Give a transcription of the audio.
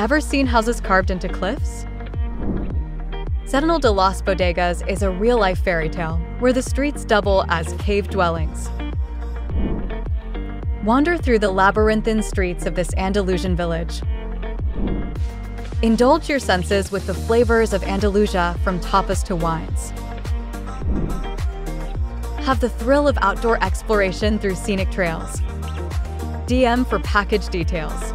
Ever seen houses carved into cliffs? Setenil de las Bodegas is a real-life fairy tale where the streets double as cave dwellings. Wander through the labyrinthine streets of this Andalusian village. Indulge your senses with the flavors of Andalusia from tapas to wines. Have the thrill of outdoor exploration through scenic trails. DM for package details.